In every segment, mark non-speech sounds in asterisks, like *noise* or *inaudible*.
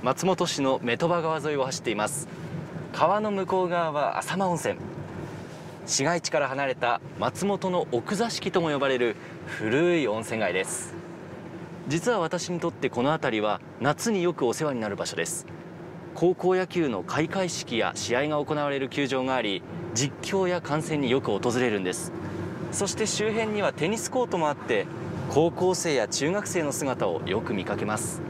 松本市のメトバ川沿いを走っています。川の向こう側は浅間温泉。市街地から離れた松本の奥座敷とも呼ばれる古い温泉街です。実は私にとってこの辺りは夏によくお世話になる場所です。高校野球の開会式や試合が行われる球場があり実況や観戦によく訪れるんです。そして周辺にはテニスコートもあって高校生や中学生の姿をよく見かけます。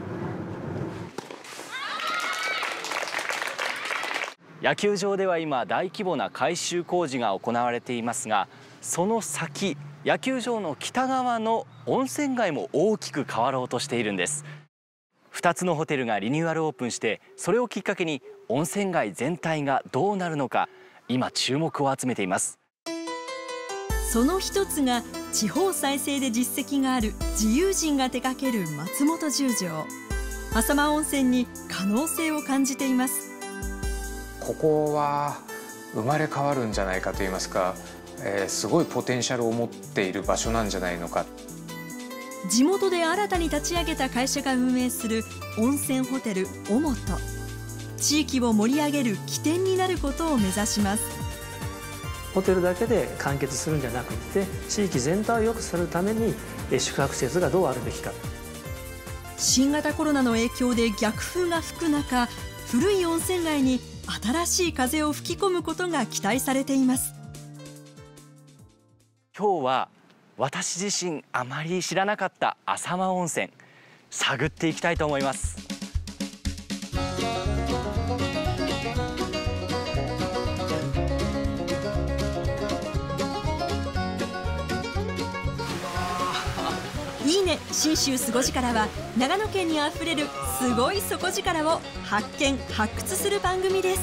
野球場では今大規模な改修工事が行われていますがその先野球場の北側の温泉街も大きく変わろうとしているんです。2つのホテルがリニューアルオープンしてそれをきっかけに温泉街全体がどうなるのか今注目を集めています。その一つが地方再生で実績がある自由人が手掛ける松本十条。浅間温泉に可能性を感じています。ここは生まれ変わるんじゃないかといいますか、えー、すごいポテンシャルを持っている場所なんじゃないのか。地元で新たに立ち上げた会社が運営する温泉ホテルオモト地域を盛り上げる起点になることを目指します。ホテルだけで完結するんじゃなくて地域全体を良くするために宿泊施設がどうあるべきか。新型コロナの影響で逆風が吹く中古い温泉街に新しい風を吹き込むことが期待されています。今日は私自身あまり知らなかった浅間温泉探っていきたいと思います。信州すご力は長野県にあふれるすごい底力を発見発掘する番組です。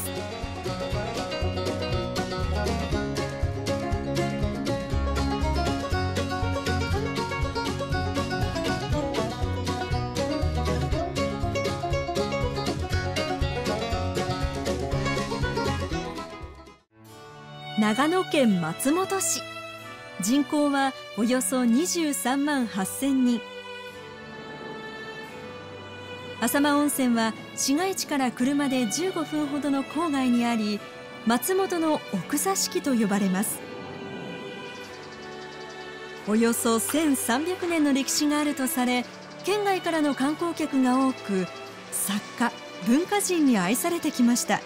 長野県松本市。人口はおよそ23万8000人。浅間温泉は市街地から車で15分ほどの郊外にあり松本の奥座敷と呼ばれます。およそ1300年の歴史があるとされ県外からの観光客が多く作家文化人に愛されてきました。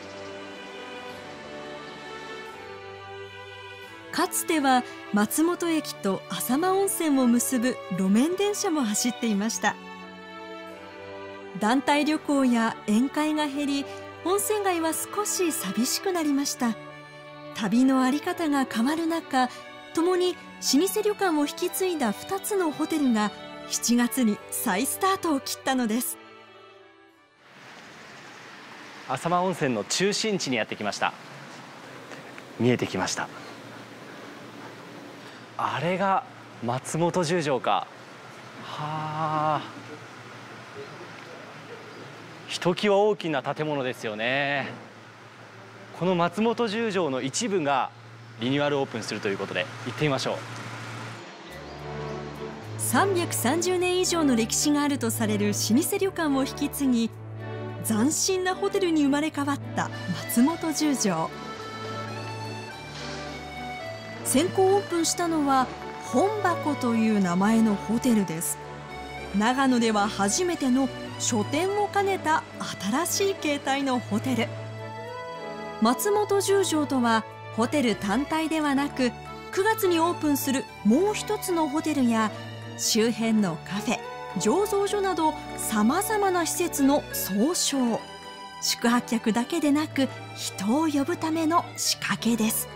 かつては松本駅と浅間温泉を結ぶ路面電車も走っていました。団体旅行や宴会が減り温泉街は少し寂しくなりました。旅のあり方が変わる中共に老舗旅館を引き継いだ2つのホテルが7月に再スタートを切ったのです。浅間温泉の中心地にやってきました。見えてきました。あれが松本十条か。はあ。ひときわ大きな建物ですよね。この松本十条の一部がリニューアルオープンするということで行ってみましょう。330年以上の歴史があるとされる老舗旅館を引き継ぎ斬新なホテルに生まれ変わった松本十条。先行オープンしたのは本箱という名前のホテルです。長野では初めての書店を兼ねた新しい形態のホテル。松本十条とはホテル単体ではなく9月にオープンするもう一つのホテルや周辺のカフェ醸造所などさまざまな施設の総称。宿泊客だけでなく人を呼ぶための仕掛けです。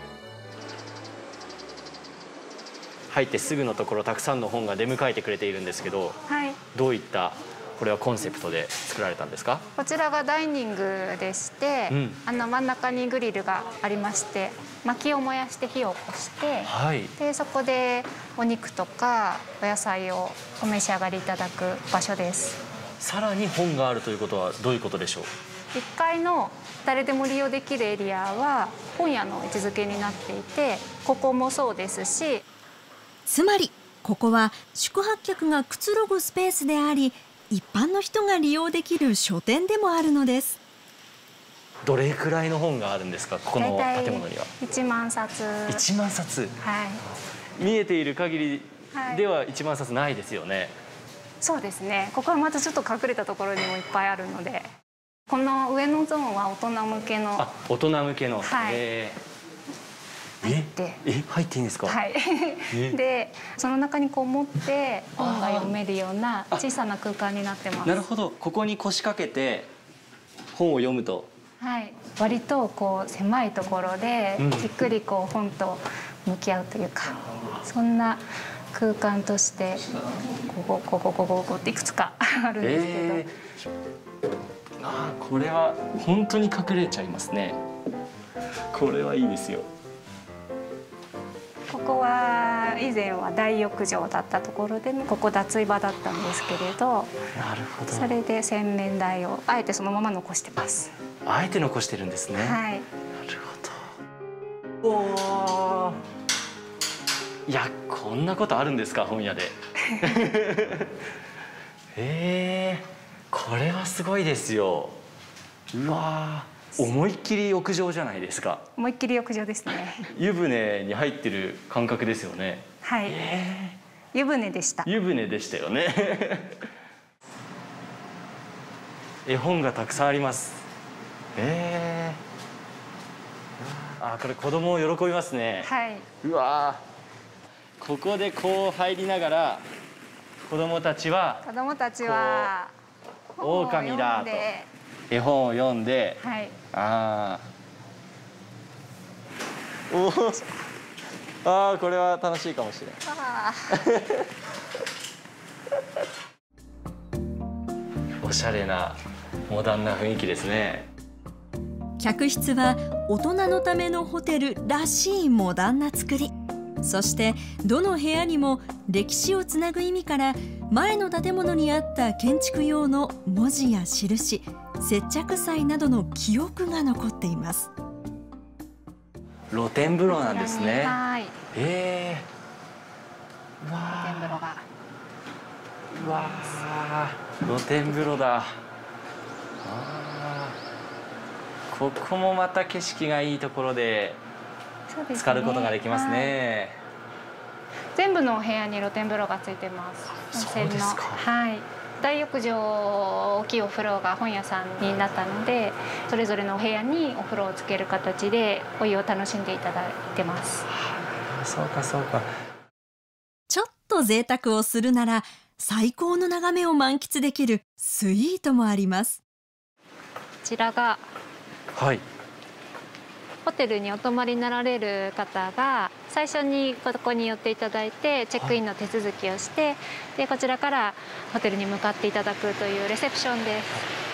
入ってすぐのところたくさんの本が出迎えてくれているんですけど、はい、どういったこれはコンセプトで作られたんですか？こちらがダイニングでして、うん、あの真ん中にグリルがありまして薪を燃やして火を起こして、はい、でそこでお肉とかお野菜をお召し上がりいただく場所です。さらに本があるということはどういうことでしょう？1階の誰でも利用できるエリアは本屋の位置づけになっていてここもそうですしつまりここは宿泊客がくつろぐスペースであり一般の人が利用できる書店でもあるのです。どれくらいの本があるんですかこの建物には1万冊。1万冊？はい。見えている限りでは1万冊ないですよね、はい、そうですね。ここはまたちょっと隠れたところにもいっぱいあるので。この上のゾーンは大人向けの。大人向けの。はい、え。ー、入って。え入っていいんですか？はい。*laughs* でその中にこう持って本が読めるような小さな空間になってます。なるほど。ここに腰掛けて本を読むと。はい。割とこう狭いところでじっくりこう本と向き合うというか、うん、そんな空間としてこここここここっていくつか *laughs* あるんですけど、えー、あこれは本当に隠れちゃいますね。これはいいですよ。ここは以前は大浴場だったところでここ脱衣場だったんですけれどなるほどそれで洗面台をあえてそのまま残してますあえて残してるんですね。はい。なるほど。おお。いや、こんなことあるんですか、本屋で。*laughs* ええー、これはすごいですよ。うわ思いっきり浴場じゃないですか。思いっきり浴場ですね。湯船に入ってる感覚ですよね。はい。えー、湯船でした。湯船でしたよね。*laughs* 絵本がたくさんあります。ええー、あこれ子供喜びますねはいうわここでこう入りながら子供たちは子供たちは狼だと絵本を読んで、はい、ああおああこれは楽しいかもしれない *laughs* おしゃれなモダンな雰囲気ですね。客室は大人のためのホテルらしいモダンな作り。そしてどの部屋にも歴史をつなぐ意味から前の建物にあった建築用の文字や印接着剤などの記憶が残っています。露天風呂なんですね。はいえ。ー、露天風呂が。うわ露天風呂だ。ここもまた景色がいいところで浸かることができますね、ねはい、全部のお部屋に露天風呂がついてます。そうですか。はい大浴場大きいお風呂が本屋さんになったのでそれぞれのお部屋にお風呂をつける形でお湯を楽しんでいただいてます。そうかそうか。ちょっと贅沢をするなら最高の眺めを満喫できるスイートもあります。こちらがはいホテルにお泊まりになられる方が最初にここに寄っていただいてチェックインの手続きをして、はい、でこちらからホテルに向かっていただくというレセプションで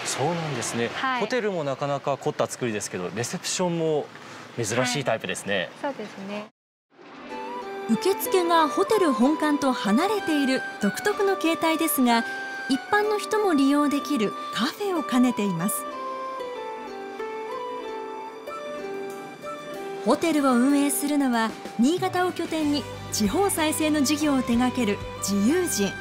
す。そうなんですね、はい、ホテルもなかなか凝った作りですけどレセプションも珍しいタイプですね、はい、そうですね。受付がホテル本館と離れている独特の形態ですが一般の人も利用できるカフェを兼ねていますホテルを運営するのは新潟を拠点に地方再生の事業を手掛ける自由人。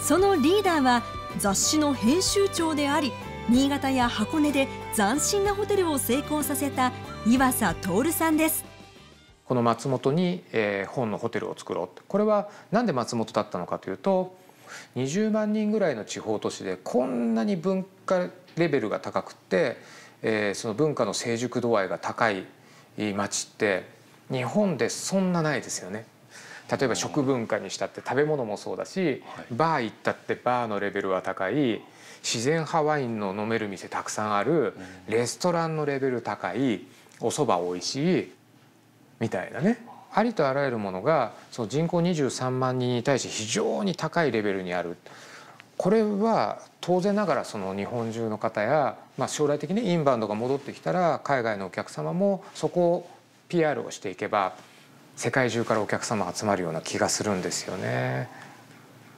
そのリーダーは雑誌の編集長であり新潟や箱根で斬新なホテルを成功させた岩佐徹さんです。この松本に、えー、本のホテルを作ろうこれは何で松本だったのかというと20万人ぐらいの地方都市でこんなに文化レベルが高くてえー、その文化の成熟度合いが高い町って日本でそんなないですよね。例えば食文化にしたって食べ物もそうだし、バー行ったってバーのレベルは高い自然派ワインの飲める店たくさんある、レストランのレベル高いお蕎麦おいしいみたいなね。ありとあらゆるものがその人口23万人に対して非常に高いレベルにある。これは当然ながらその日本中の方や、まあ、将来的にインバウンドが戻ってきたら海外のお客様もそこを PR をしていけば世界中からお客様集まるような気がするんですよね。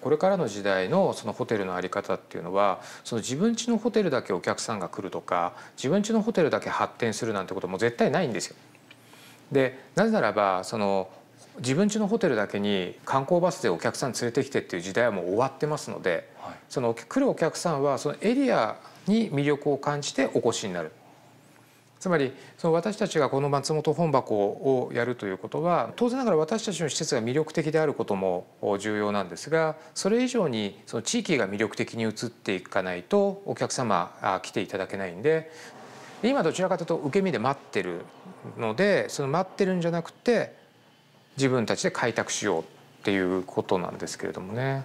これからの時代のそのホテルの在り方っていうのはその自分家のホテルだけお客さんが来るとか自分家のホテルだけ発展するなんてことも絶対ないんですよ。でなぜならばその自分家のホテルだけに観光バスでお客さん連れてきてっていう時代はもう終わってますので、はい、その来るお客さんはそのエリアに魅力を感じてお越しになる。つまりその私たちがこの松本本箱をやるということは当然ながら私たちの施設が魅力的であることも重要なんですがそれ以上にその地域が魅力的に移っていかないとお客様来ていただけないんで今どちらかというと受け身で待ってるのでその待ってるんじゃなくて自分たちで開拓しようっていうことなんですけれどもね。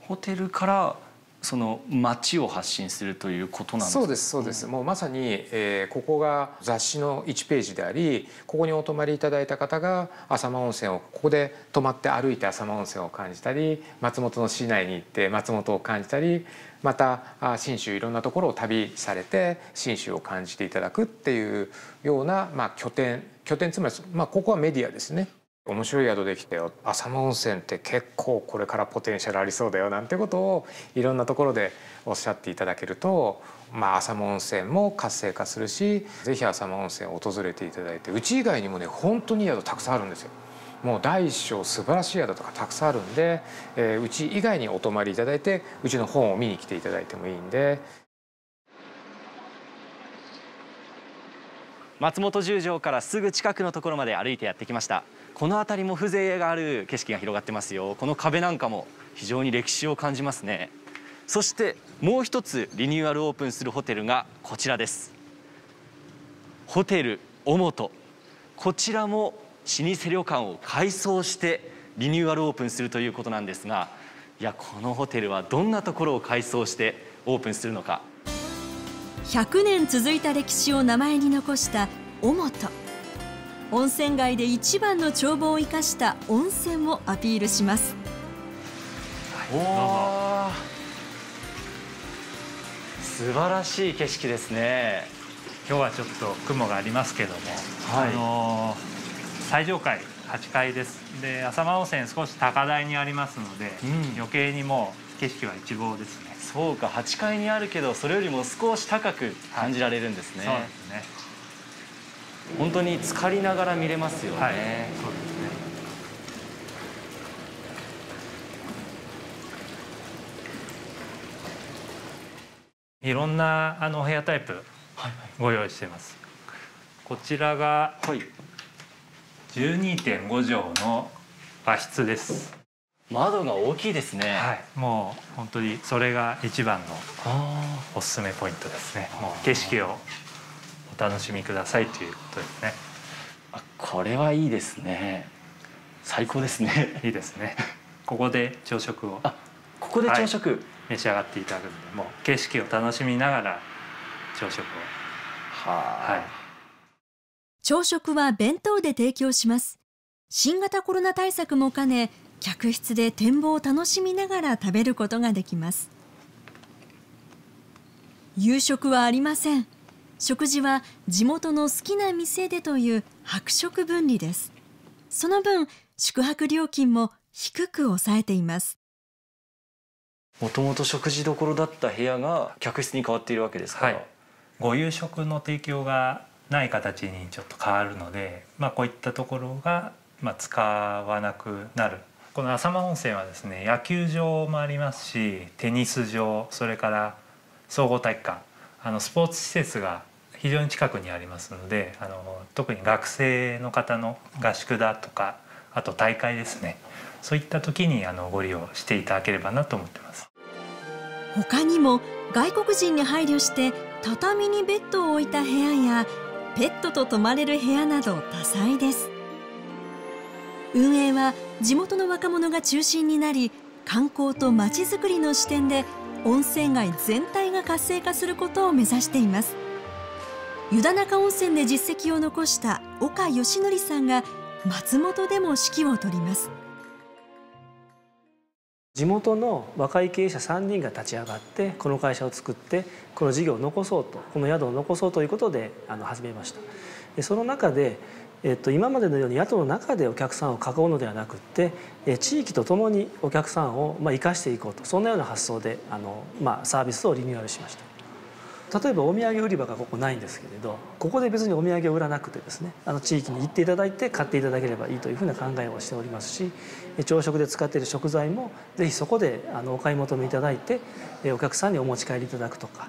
ホテルからその街を発信するということなんですそうですそうです、うん、もうまさに、えー、ここが雑誌の1ページでありここにお泊まりいただいた方が浅間温泉をここで泊まって歩いて浅間温泉を感じたり松本の市内に行って松本を感じたりまた信州いろんなところを旅されて信州を感じていただくっていうような、まあ、拠点拠点つまり、まあ、ここはメディアですね。面白い宿できたよ浅間温泉って結構これからポテンシャルありそうだよなんてことをいろんなところでおっしゃっていただけると、まあ、浅間温泉も活性化するし是非浅間温泉を訪れていただいてうち以外にもね本当に宿たくさんあるんですよ。もう第一章素晴らしい宿とかたくさんあるんで、えー、うち以外にお泊まりいただいてうちの本を見に来ていただいてもいいんで。松本十条からすぐ近くのところまで歩いてやってきましたこの辺りも風情がある景色が広がってますよ。この壁なんかも非常に歴史を感じますね。そしてもう一つリニューアルオープンするホテルがこちらです。ホテル尾本。こちらも老舗旅館を改装してリニューアルオープンするということなんですがいやこのホテルはどんなところを改装してオープンするのか。100年続いた歴史を名前に残した尾本。温泉街で一番の眺望を生かした温泉をアピールします。はい、素晴らしい景色ですね。今日はちょっと雲がありますけども、はい、あの最上階8階です。で浅間温泉少し高台にありますので、うん、余計にもう景色は一望ですね。そうか8階にあるけどそれよりも少し高く感じられるんですね。はい、そうですね。本当に浸かりながら見れますよね。はい、そうですねいろんなあの部屋タイプご用意してます。こちらが12.5畳の和室です。窓が大きいですね。はい、もう本当にそれが一番のおすすめポイントですね。もう景色をお楽しみくださいということですね。あこれはいいですね。最高ですね。いいですね。ここで朝食を。あここで朝食、はい、召し上がっていただくのでもう景色を楽しみながら朝食を。はい。朝食は弁当で提供します。新型コロナ対策も兼ね客室で展望を楽しみながら食べることができます。夕食はありません食事は地元の好きな店でという泊食分離です。その分宿泊料金も低く抑えています。もともと食事どころだった部屋が客室に変わっているわけですから、はい、ご夕食の提供がない形にちょっと変わるので、まあ、こういったところが、まあ、使わなくなる。この浅間温泉はですね野球場もありますしテニス場それから総合体育館あのスポーツ施設が非常に近くにありますのであの特に学生の方の合宿だとかあと大会ですね。そういった時にあのご利用していただければなと思ってます。他にも外国人に配慮して畳にベッドを置いた部屋やペットと泊まれる部屋など多彩です。運営は地元の若者が中心になり観光とまちづくりの視点で温泉街全体活性化することを目指しています。湯田中温泉で実績を残した岡義則さんが松本でも指揮を執ります。地元の若い経営者3人が立ち上がってこの会社を作ってこの事業を残そうとこの宿を残そうということであの始めました。でその中でえっと、今までのように宿の中でお客さんを囲うのではなくって地域とともにお客さんをまあ生かしていこうとそんなような発想であの、まあ、サービスをリニューアルしました。例えばお土産売り場がここないんですけれどここで別にお土産を売らなくてですねあの地域に行っていただいて買っていただければいいというふうな考えをしておりますし朝食で使っている食材もぜひそこであのお買い求めいただいてお客さんにお持ち帰りいただくとか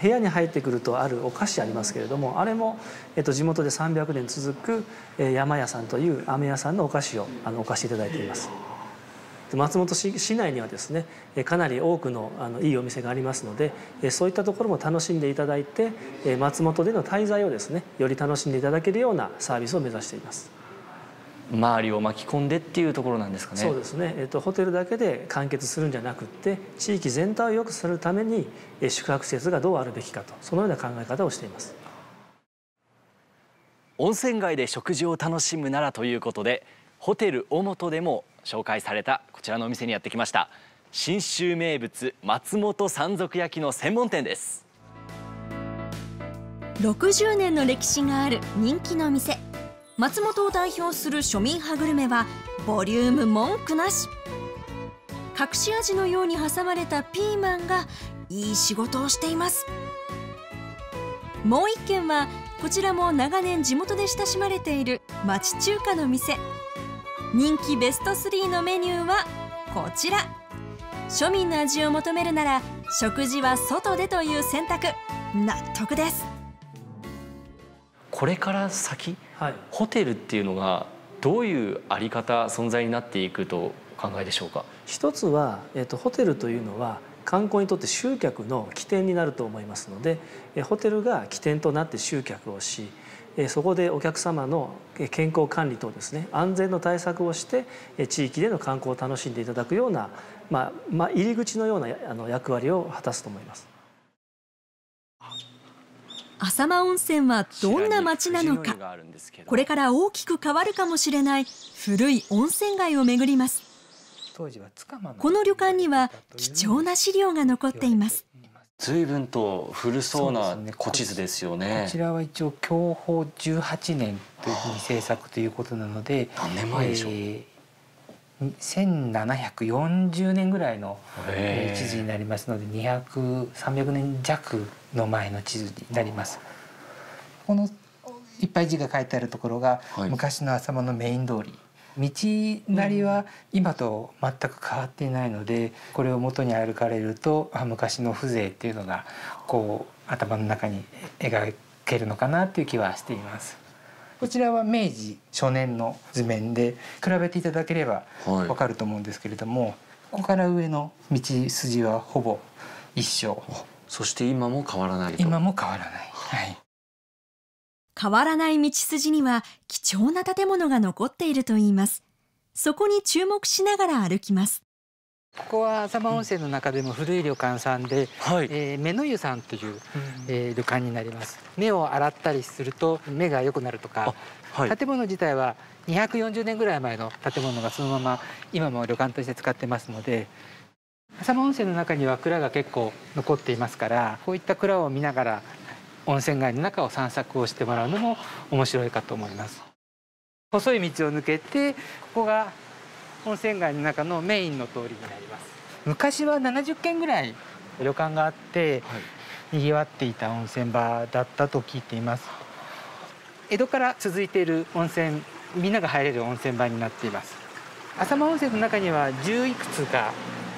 部屋に入ってくるとあるお菓子ありますけれどもあれも、えっと、地元で300年続く山屋さんという飴屋さんのお菓子をあのお貸しいただいています。松本市市内にはですねかなり多くのあのいいお店がありますのでそういったところも楽しんでいただいて松本での滞在をですねより楽しんでいただけるようなサービスを目指しています。周りを巻き込んでっていうところなんですかね。そうですね。えっとホテルだけで完結するんじゃなくて、地域全体を良くするために宿泊施設がどうあるべきかとそのような考え方をしています。温泉街で食事を楽しむならということで、ホテル尾本でも紹介されたこちらのお店にやってきました信州名物松本山賊焼きの専門店です60年の歴史がある人気の店松本を代表する庶民派グルメはボリューム文句なし。隠し味のように挟まれたピーマンがいい仕事をしています。もう一軒はこちらも長年地元で親しまれている町中華の店。人気ベスト3のメニューはこちら。庶民の味を求めるなら食事は外でという選択。納得です。これから先、はい、ホテルっていうのがどういうあり方存在になっていくと考えでしょうか？一つは、えーと、ホテルというのは観光にとって集客の起点になると思いますのでホテルが起点となって集客をしそこでお客様の健康管理とですね安全の対策をして地域での観光を楽しんでいただくような、まあ、まあ入り口のようなあの役割を果たすと思います。浅間温泉はどんな街なのか。これから大きく変わるかもしれない古い温泉街を巡ります。この旅館には貴重な資料が残っています。随分と古そうな古地図ですよね、ね、こちらは一応享保18年というふうに制作ということなので何年前でしょう、えー、1740年ぐらいの地図になりますので200300年弱の前の地図になります。このいっぱい字が書いてあるところが、昔の浅間のメイン通り道なりは今と全く変わっていないのでこれを元に歩かれるとあ昔の風情っていうのがこう頭の中に描けるのかなっていう気はしています。こちらは明治初年の図面で比べていただければわかると思うんですけれども、はい、ここから上の道筋はほぼ一緒。そして今も変わらない今も変わらない、はい、変わらない道筋には貴重な建物が残っているといいます。そこに注目しながら歩きます。ここは浅間温泉の中でも古い旅館さんで、はい、えー、目の湯さんという、えー、旅館になります。目を洗ったりすると目が良くなるとか、はい、建物自体は240年ぐらい前の建物がそのまま今も旅館として使ってますので、浅間温泉の中には蔵が結構残っていますから、こういった蔵を見ながら温泉街の中を散策をしてもらうのも面白いかと思います。細い道を抜けてここが温泉街の中のメインの通りになります。昔は70軒ぐらい旅館があって、はい、賑わっていた温泉場だったと聞いています。江戸から続いている温泉みんなが入れる温泉場になっています。浅間温泉の中には10いくつか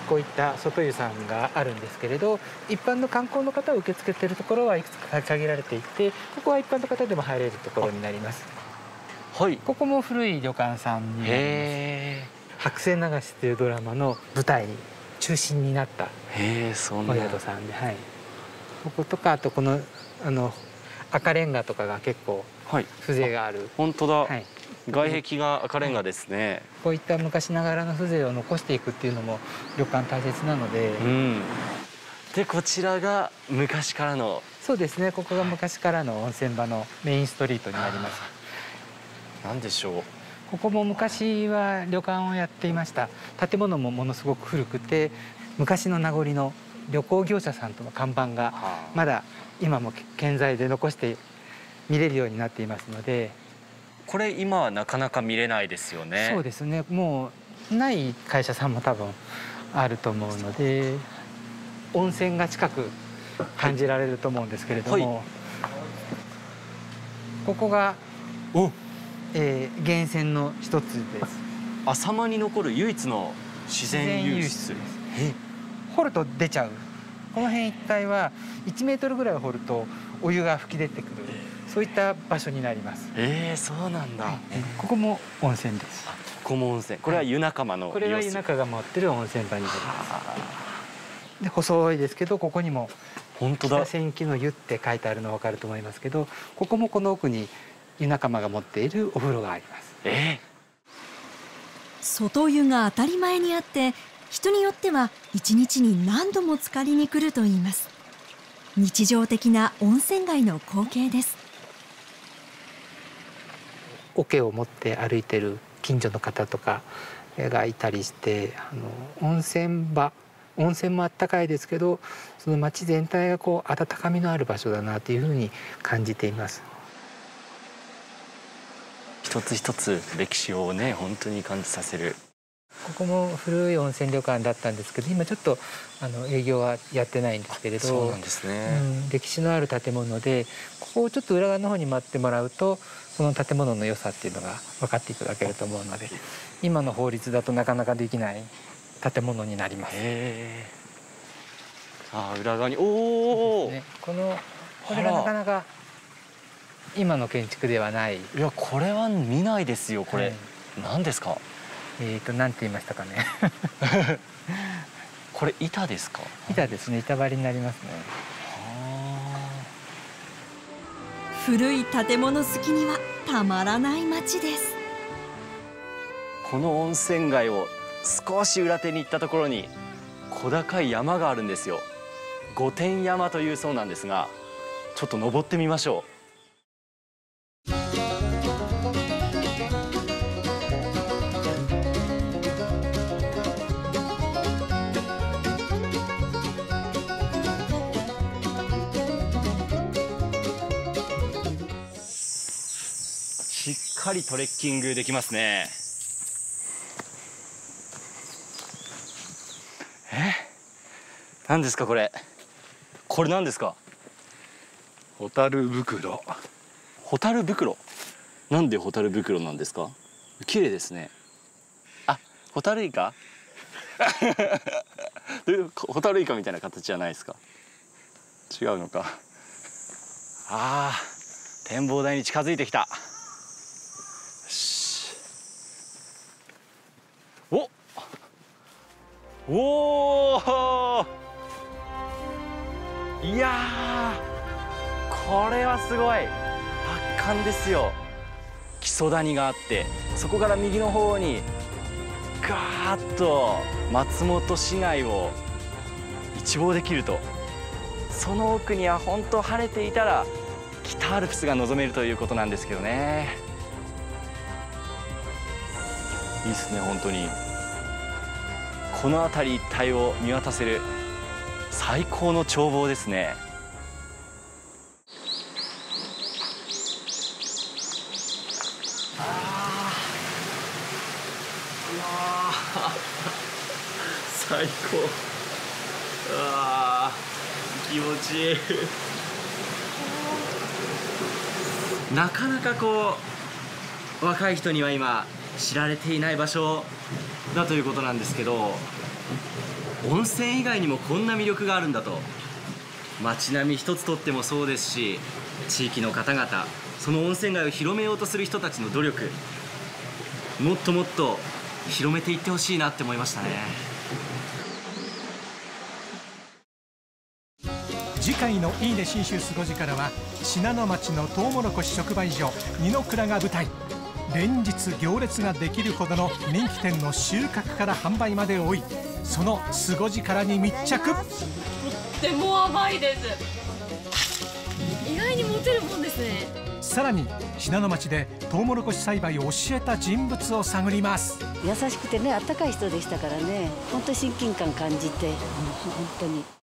こういった外湯さんがあるんですけれど一般の観光の方を受け付けているところはいくつか限られていてここは一般の方でも入れるところになります。はい。ここも古い旅館さんになります白線流しというドラマの舞台に中心になったお宿さんで、はい、こことかあとこのあの赤レンガとかが結構風情がある、はい、本当だ、はい、外壁が赤レンガですね、こういった昔ながらの風情を残していくっていうのも旅館大切なので、うん、でこちらが昔からの。そうですね。ここが昔からの温泉場のメインストリートになります。何でしょうここも昔は旅館をやっていました。建物もものすごく古くて昔の名残の旅行業者さんとの看板がまだ今も健在で残して見れるようになっていますので。これ今はなかなか見れないですよね。そうですね。もうない会社さんも多分あると思うので温泉が近く感じられると思うんですけれども、はい、ここが、おえー、源泉の一つです。浅間に残る唯一の自然湧出。です。掘ると出ちゃう。この辺一帯は1メートルぐらい掘るとお湯が噴き出てくる。そういった場所になります。ええー、そうなんだ、ここも温泉です。ここも温泉。これは湯仲間のこれは湯中が持ってる温泉場になります。で細いですけどここにも本当だ。千機の湯って書いてあるの分かると思いますけどここもこの奥に湯仲間が持っているお風呂があります。えー、外湯が当たり前にあって人によっては一日に何度も浸かりに来るといいます。日常的な温泉街の光景です。桶を持って歩いてる近所の方とかがいたりしてあの温泉場温泉もあったかいですけどその町全体がこう温かみのある場所だなというふうに感じています一つ一つ歴史をね本当に感じさせる。ここも古い温泉旅館だったんですけど今ちょっとあの営業はやってないんですけれどそうなんですね、うん、歴史のある建物でここをちょっと裏側の方に待ってもらうとその建物の良さっていうのが分かっていただけると思うので今の法律だとなかなかできない建物になります。あ裏側に。おお、ね、このこれがなかなか今の建築ではない。いやこれは見ないですよこれ、はい、何ですか？えっ、ー、となんて言いましたかね。*laughs* これ板ですか？板ですね。板張りになりますね。古い建物好きにはたまらない街です。この温泉街を少し裏手に行ったところに小高い山があるんですよ。御殿山というそうなんですがちょっと登ってみましょうかりトレッキングできますね。え？何ですかこれ？これ何ですか？ホタル袋。ホタル袋？なんでホタル袋なんですか？綺麗ですね。あホタルイカ？*laughs* ホタルイカみたいな形じゃないですか？違うのか。ああ展望台に近づいてきたおおいやこれはすごい。圧巻ですよ。木曽谷があってそこから右の方にガーッと松本市内を一望できると。その奥には本当晴れていたら北アルプスが望めるということなんですけどね。いいですね本当に。この辺り一帯を見渡せる最高の眺望ですね。最高。あ気持ちいい。なかなかこう若い人には今知られていない場所だということなんですけど温泉以外にもこんな魅力があるんだと。街並み一つとってもそうですし地域の方々その温泉街を広めようとする人たちの努力もっともっと広めていってほしいなって思いましたね。次回の「いいね信州すごじ」からは信濃町のトウモロコシ直売所二の倉が舞台。連日行列ができるほどの人気店の収穫から販売まで多い。そのすご力に密着。とっても甘いです。意外にモテるもんですね。さらに信濃町でトウモロコシ栽培を教えた人物を探ります。優しくてねあったかい人でしたからね。本当親近感感じて。本当に。